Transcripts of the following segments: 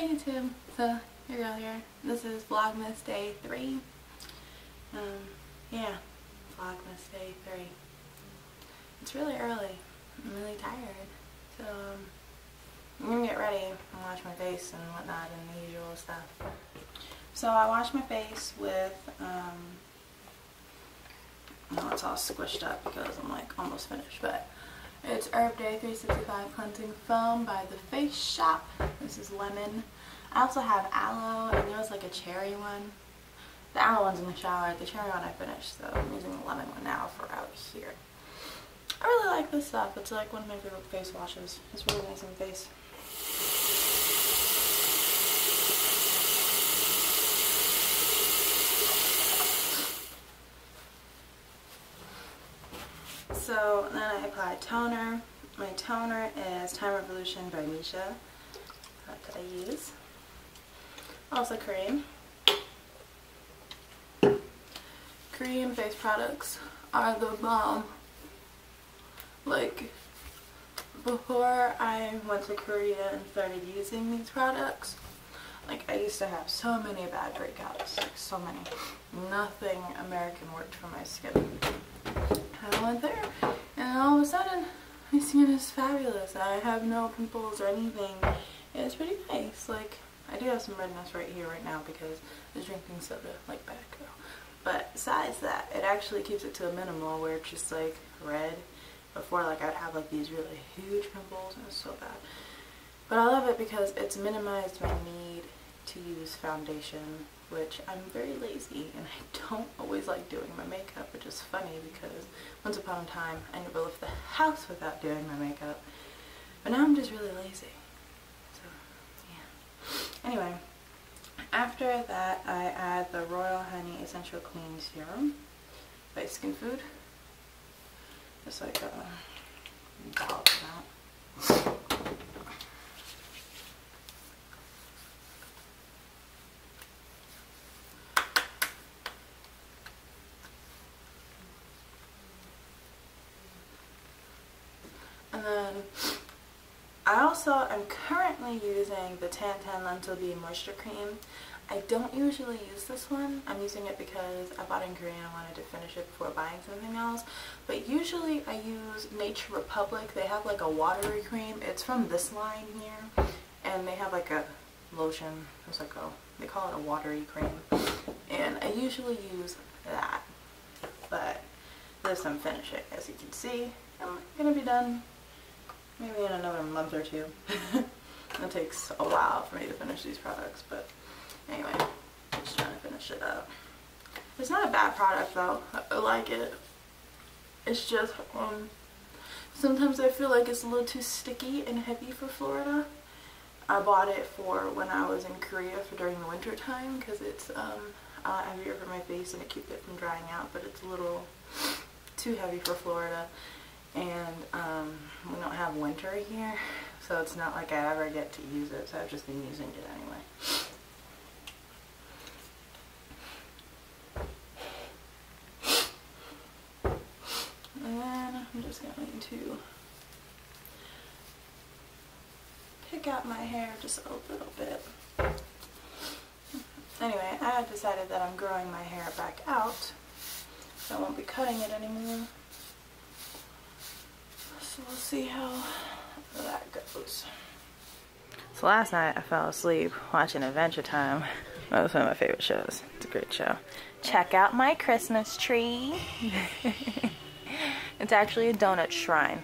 Hey YouTube, so your girl here. This is Vlogmas Day 3. Um, yeah, Vlogmas Day 3. It's really early. I'm really tired. So, um, I'm gonna get ready and wash my face and whatnot and the usual stuff. So I washed my face with, um, it's all squished up because I'm like almost finished, but it's Herb Day 365 Cleansing Foam by The Face Shop. This is lemon. I also have aloe and there was like a cherry one. The aloe one's in the shower. The cherry one I finished, so I'm using the lemon one now for out here. I really like this stuff. It's like one of my favorite face washes. It's really nice on the face. So then I apply toner. My toner is Time Revolution by Missha. Uh, that I use. Also cream. Korean face products are the bomb. Like, before I went to Korea and started using these products, like I used to have so many bad breakouts, like so many. Nothing American worked for my skin. I went there and all of a sudden my skin is fabulous. I have no pimples or anything. It's pretty nice. Like I do have some redness right here right now because I was drinking soda like back girl. But besides that, it actually keeps it to a minimal where it's just like red. Before like I'd have like these really huge pimples and it's so bad. But I love it because it's minimized my need to use foundation which I'm very lazy and I don't always like doing my makeup, which is funny because once upon a time I never left the house without doing my makeup. But now I'm just really lazy. So, yeah. Anyway, after that I add the Royal Honey Essential Clean Serum by Skin Food. Just like a dollop amount then I also am currently using the Tan Tan Lentil Bean Moisture Cream. I don't usually use this one. I'm using it because I bought it in Korea and I wanted to finish it before buying something else. But usually I use Nature Republic. They have like a watery cream. It's from this line here. And they have like a lotion. It's like a, they call it a watery cream. And I usually use that. But this I'm finishing. As you can see, I'm going to be done maybe in another month or two. it takes a while for me to finish these products, but anyway, just trying to finish it up. It's not a bad product though. I like it. It's just, um, sometimes I feel like it's a little too sticky and heavy for Florida. I bought it for when I was in Korea for during the winter time because it's um, uh, heavier for my face and it keeps it from drying out, but it's a little too heavy for Florida and um, we don't have winter here so it's not like I ever get to use it so I've just been using it anyway. And then I'm just going to pick out my hair just a little bit. Anyway, I have decided that I'm growing my hair back out so I won't be cutting it anymore. See how that goes. So last night I fell asleep watching Adventure Time. That was one of my favorite shows. It's a great show. Check out my Christmas tree. it's actually a donut shrine.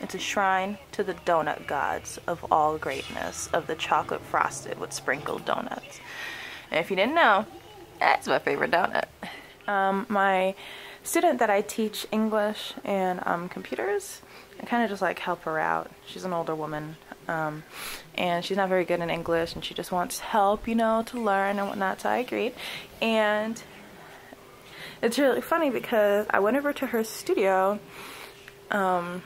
It's a shrine to the donut gods of all greatness, of the chocolate frosted with sprinkled donuts. And if you didn't know, that's my favorite donut. Um, my student that I teach English and um, computers, I kind of just like help her out. She's an older woman, um, and she's not very good in English, and she just wants help, you know, to learn and whatnot. So I agreed, and it's really funny because I went over to her studio um,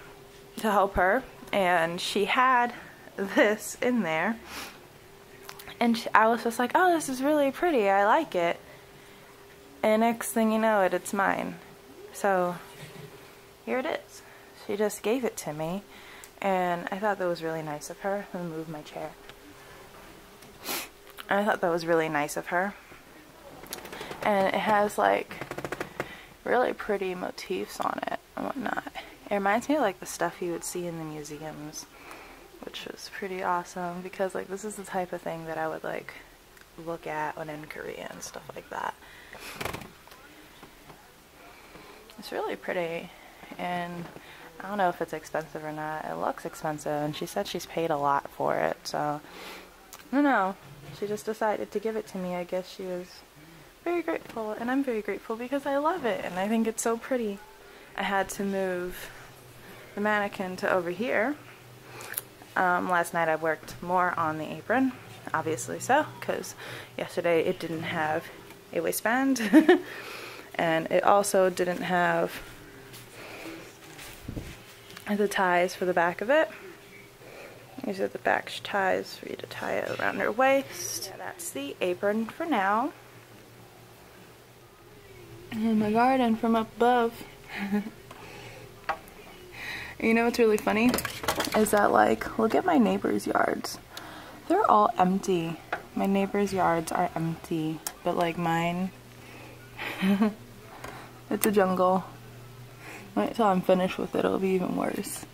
to help her, and she had this in there, and she, I was just like, "Oh, this is really pretty. I like it." And next thing you know it, it's mine. So here it is. She just gave it to me. And I thought that was really nice of her. Let me move my chair. I thought that was really nice of her. And it has like really pretty motifs on it and whatnot. It reminds me of like the stuff you would see in the museums, which was pretty awesome because like this is the type of thing that I would like look at when in Korea and stuff like that. It's really pretty and I don't know if it's expensive or not. It looks expensive and she said she's paid a lot for it so I don't know. She just decided to give it to me. I guess she was very grateful and I'm very grateful because I love it and I think it's so pretty. I had to move the mannequin to over here. Um, last night I worked more on the apron, obviously so, because yesterday it didn't have a waistband and it also didn't have the ties for the back of it. These are the back ties for you to tie it around your waist. That's the apron for now. And my garden from up above. you know what's really funny? Is that like, look at my neighbor's yards. They're all empty. My neighbor's yards are empty, but like mine, it's a jungle. Wait till I'm finished with it, it'll be even worse.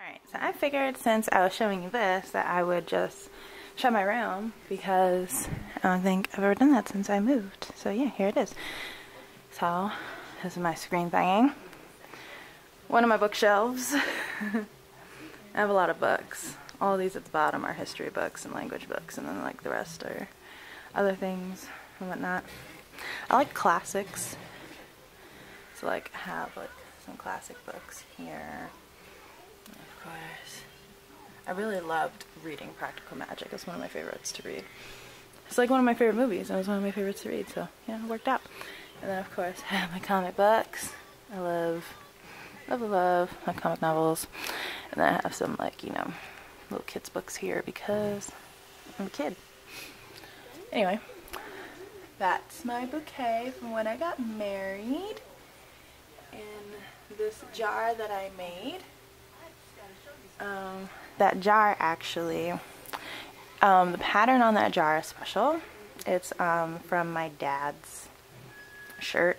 Alright, so I figured since I was showing you this that I would just show my room because I don't think I've ever done that since I moved. So yeah, here it is. So, this is my screen thinging. One of my bookshelves. I have a lot of books. All these at the bottom are history books and language books, and then like the rest are other things and whatnot. I like classics. So like have like some classic books here. Of course. I really loved reading Practical Magic. It's one of my favorites to read. It's like one of my favorite movies. And it was one of my favorites to read, so yeah, it worked out. And then of course I have my comic books. I love, love, love my comic novels. And then I have some like, you know, little kids books here because I'm a kid. Anyway, that's my bouquet from when I got married in this jar that I made. Um, that jar actually, um, the pattern on that jar is special. It's um, from my dad's shirt.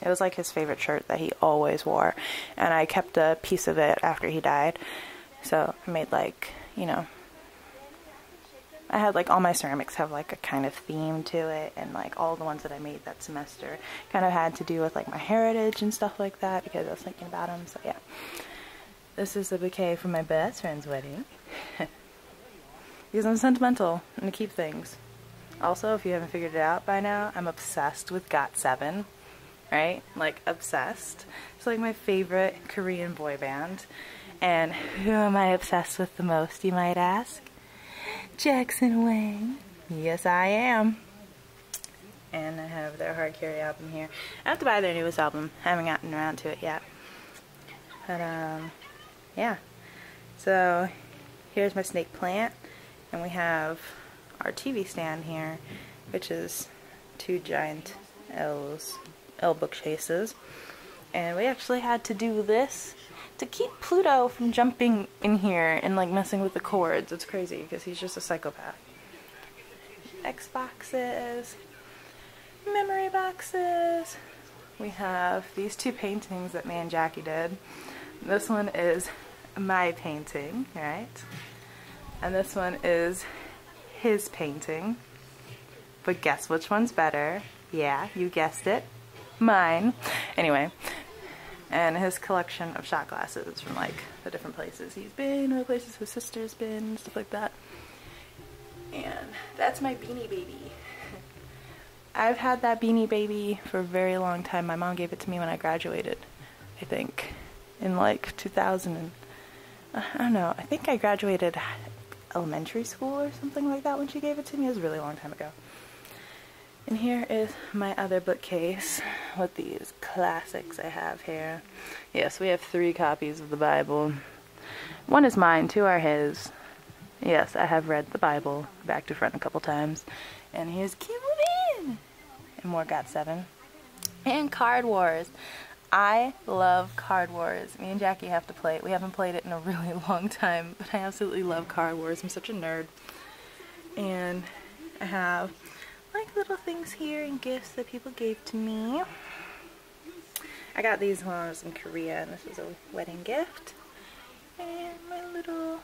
It was like his favorite shirt that he always wore. And I kept a piece of it after he died. So I made like, you know, I had like all my ceramics have like a kind of theme to it and like all the ones that I made that semester kind of had to do with like my heritage and stuff like that because I was thinking about them so yeah. This is the bouquet for my best friend's wedding. Because I'm sentimental and to keep things. Also if you haven't figured it out by now I'm obsessed with GOT7 right? Like obsessed. It's like my favorite Korean boy band and who am I obsessed with the most you might ask Jackson Wang. Yes, I am. And I have their Hard Carry album here. I have to buy their newest album. I haven't gotten around to it yet. But, um, yeah. So, here's my snake plant. And we have our TV stand here, which is two giant L's, L bookcases. And we actually had to do this to keep Pluto from jumping in here and like messing with the cords. It's crazy because he's just a psychopath. Xboxes, memory boxes. We have these two paintings that me and Jackie did. This one is my painting, right? And this one is his painting. But guess which one's better? Yeah, you guessed it. Mine. Anyway, and his collection of shot glasses from like the different places he's been or places his sister's been, stuff like that. And that's my Beanie Baby. I've had that Beanie Baby for a very long time. My mom gave it to me when I graduated, I think, in like 2000 and, I don't know, I think I graduated elementary school or something like that when she gave it to me. It was a really long time ago. And here is my other bookcase with these classics I have here. Yes, we have three copies of the Bible. One is mine, two are his. Yes, I have read the Bible back to front a couple times. And here's Kevin! And more GOT7. And Card Wars. I love Card Wars. Me and Jackie have to play it. We haven't played it in a really long time, but I absolutely love Card Wars. I'm such a nerd. And I have like little things here and gifts that people gave to me. I got these when I was in Korea and this was a wedding gift. And my little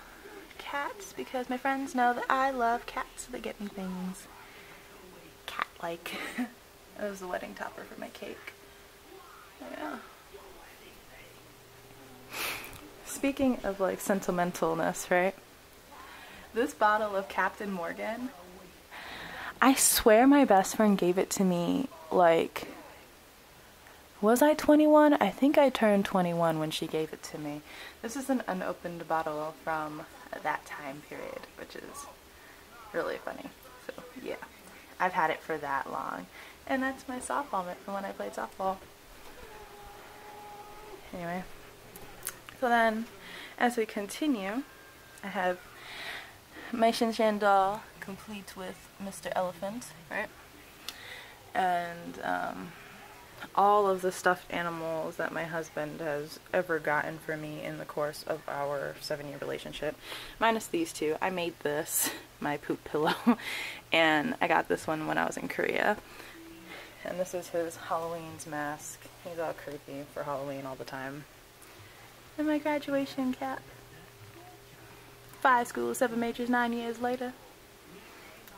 cats because my friends know that I love cats so they get me things cat-like. it was a wedding topper for my cake. Yeah. Speaking of like sentimentalness, right? This bottle of Captain Morgan, I swear my best friend gave it to me like was I 21? I think I turned 21 when she gave it to me. This is an unopened bottle from that time period, which is really funny. So, yeah. I've had it for that long. And that's my softball mitt from when I played softball. Anyway. So then, as we continue, I have my Shin-chan doll complete with Mr. Elephant, right? And, um, all of the stuffed animals that my husband has ever gotten for me in the course of our seven year relationship, minus these two. I made this, my poop pillow, and I got this one when I was in Korea. And this is his Halloween's mask. He's all creepy for Halloween all the time. And my graduation cap. Five schools, seven majors, nine years later.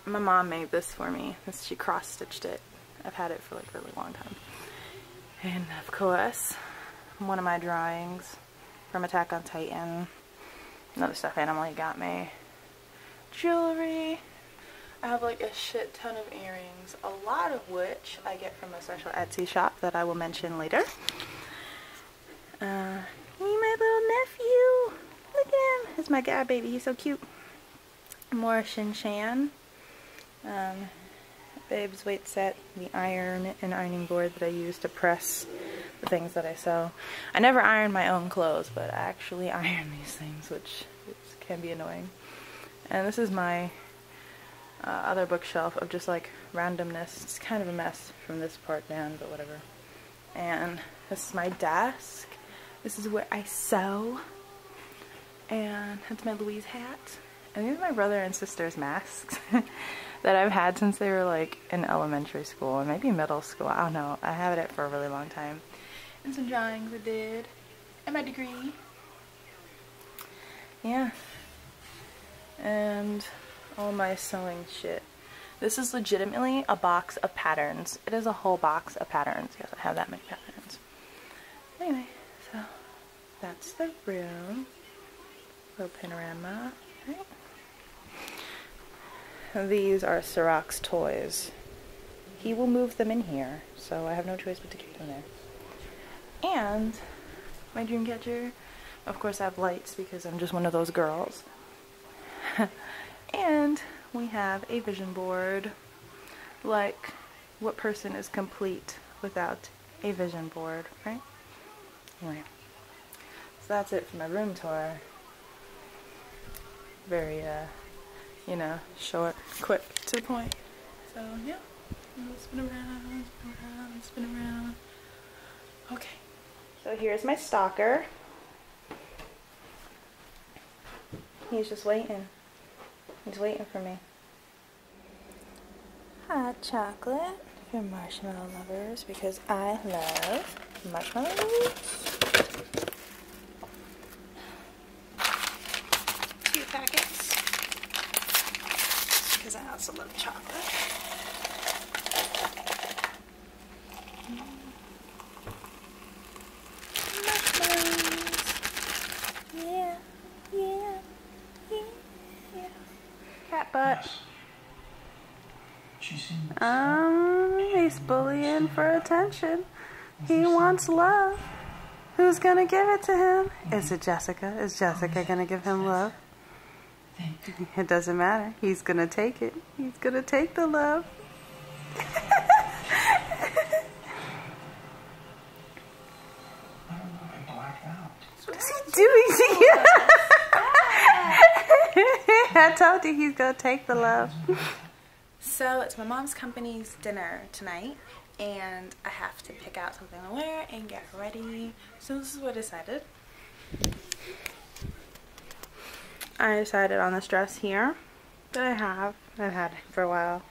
My mom made this for me. She cross-stitched it. I've had it for like a really long time. And of course, one of my drawings from Attack on Titan. Another stuffed animal he got me. Jewelry. I have like a shit ton of earrings, a lot of which I get from a special Etsy shop that I will mention later. Uh, me, my little nephew. Look at him. It's my guy baby. He's so cute. More Shin-chan. Um, Babes Weight Set, the iron and ironing board that I use to press the things that I sew. I never iron my own clothes, but I actually iron these things, which can be annoying. And this is my uh, other bookshelf of just like randomness. It's kind of a mess from this part down, but whatever. And this is my desk. This is where I sew. And that's my Louise hat. And these are my brother and sister's masks. that I've had since they were like in elementary school and maybe middle school. I don't know. I have it for a really long time. And some drawings I did. And my degree. Yeah. And all my sewing shit. This is legitimately a box of patterns. It is a whole box of patterns. Yes, I have that many patterns. Anyway, so that's the room. Little panorama. Right. These are Sirach's toys. He will move them in here, so I have no choice but to keep them there. And my dream catcher, of course I have lights because I'm just one of those girls. and we have a vision board. Like, what person is complete without a vision board, right? Anyway, so that's it for my room tour. Very, uh, you know, short, quick, to the point. So yeah, spin around, spin around, spin around. Okay. So here's my stalker. He's just waiting. He's waiting for me. Hot chocolate for marshmallow lovers because I love marshmallows. a little chocolate. Yeah, yeah, yeah, Cat butt. Um, he's bullying for attention. He wants love. Who's gonna give it to him? Is it Jessica? Is Jessica gonna give him love? It doesn't matter. He's going to take it. He's going to take the love. What's he doing? to I told you he's going to take the love. So it's my mom's company's dinner tonight. And I have to pick out something to wear and get ready. So this is what I decided. I decided on this dress here that I have. I've had it for a while.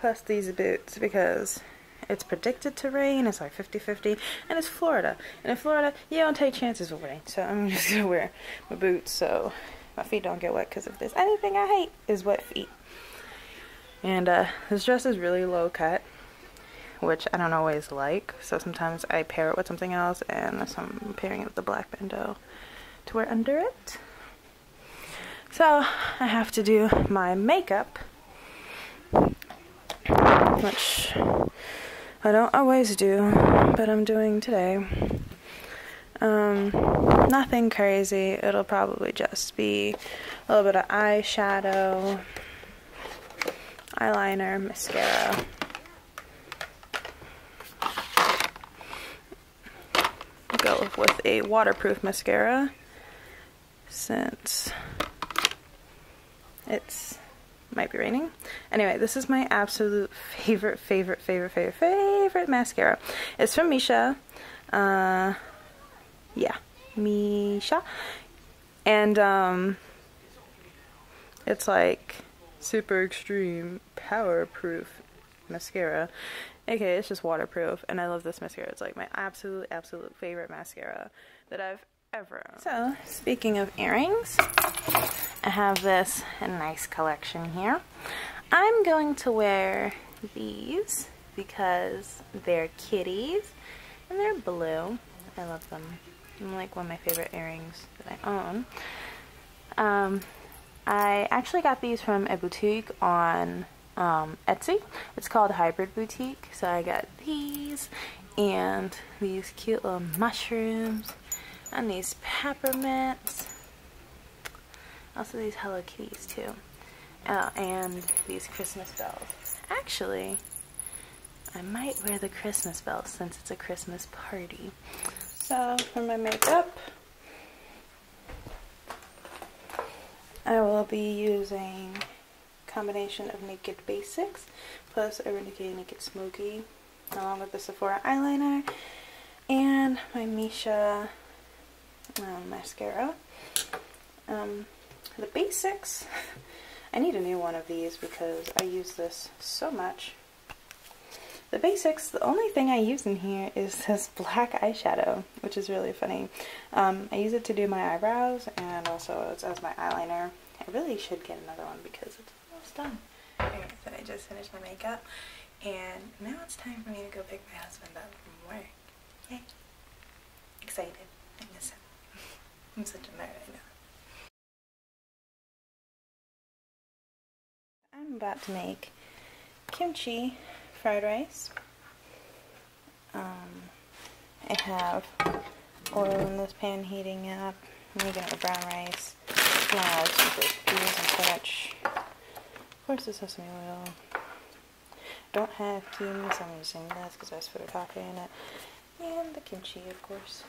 Plus these boots because it's predicted to rain. It's like 50-50. And it's Florida. And in Florida, you don't take chances with rain. So I'm just going to wear my boots so my feet don't get wet. Because if there's anything I hate is wet feet. And uh, this dress is really low cut. Which I don't always like. So sometimes I pair it with something else. And so I'm pairing it with the black bandeau to wear under it. So I have to do my makeup, which I don't always do, but I'm doing today. Um, nothing crazy. It'll probably just be a little bit of eyeshadow, eyeliner, mascara. With a waterproof mascara since it's might be raining. Anyway, this is my absolute favorite, favorite, favorite, favorite, favorite mascara. It's from Missha. Uh, yeah, Missha. And um, it's like super extreme power proof mascara. Okay, it's just waterproof, and I love this mascara. It's like my absolute, absolute favorite mascara that I've ever. So, speaking of earrings, I have this nice collection here. I'm going to wear these because they're kitties and they're blue. I love them. I'm like one of my favorite earrings that I own. Um, I actually got these from a boutique on um, Etsy. It's called Hybrid Boutique. So I got these and these cute little mushrooms and these peppermints. Also these Hello Kitties too. Uh, and these Christmas bells. Actually, I might wear the Christmas bells since it's a Christmas party. So for my makeup, I will be using combination of Naked Basics plus a Decay Naked Smoky along with the Sephora eyeliner and my Missha um, mascara. Um, the basics, I need a new one of these because I use this so much. The basics, the only thing I use in here is this black eyeshadow, which is really funny. Um, I use it to do my eyebrows and also it's as my eyeliner. I really should get another one because it's almost done. So I just finished my makeup and now it's time for me to go pick my husband up from work. Yay. Excited. I miss him. I'm such a nerd, I know. I'm about to make kimchi fried rice. Um, I have oil in this pan heating up. I'm making it with brown rice. Some peas and such. Of course the sesame oil. Don't have kimchi, so I'm using this because there's furikake in it. And the kimchi, of course.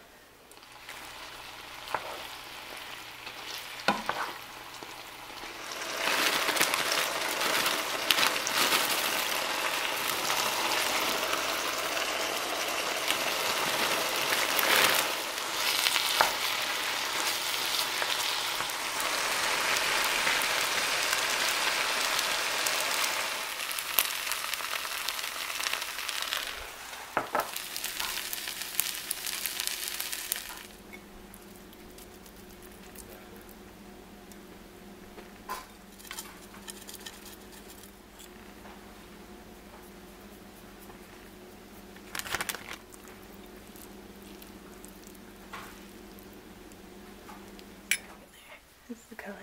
This is the color.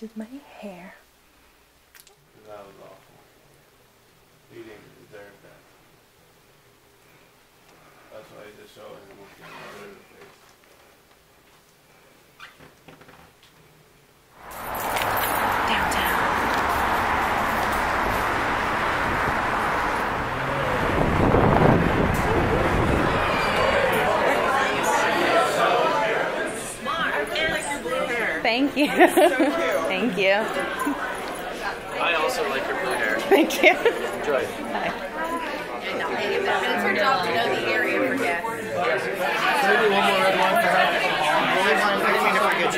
Matches my hair. That was awful. You didn't deserve that. That's why I just showed him looking at the face. Downtown. Thank you. Thank you. I also like your blue hair. Thank you. Enjoy. Bye. get better. But it's her job to know the area for gas. Maybe one more red wine for her. Only wine fifteen if I get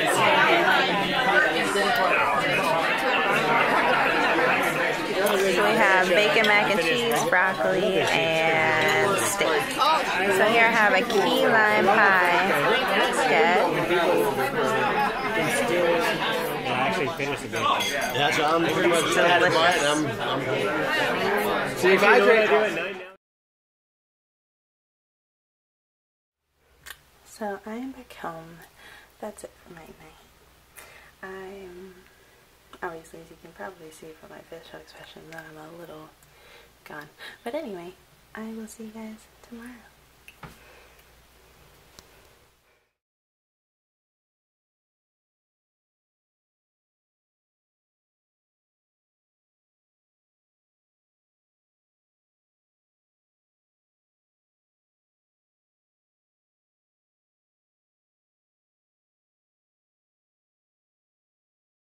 So we have bacon, mac and cheese, broccoli, and steak. So here I have a key lime pie. I actually finished the game. Yeah, so I'm pretty much mine. I'm, I'm. See, if I do now? So I am back home. That's it for night night. I'm obviously, as you can probably see from my facial expression, that I'm a little gone. But anyway, I will see you guys tomorrow.